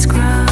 let's grow.